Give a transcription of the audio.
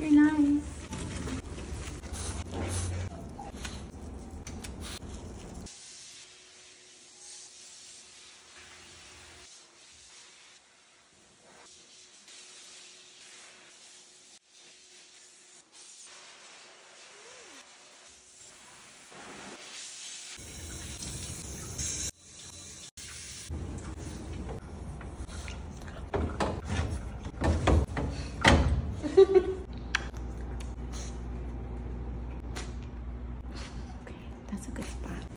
You're nice. That's a good spot.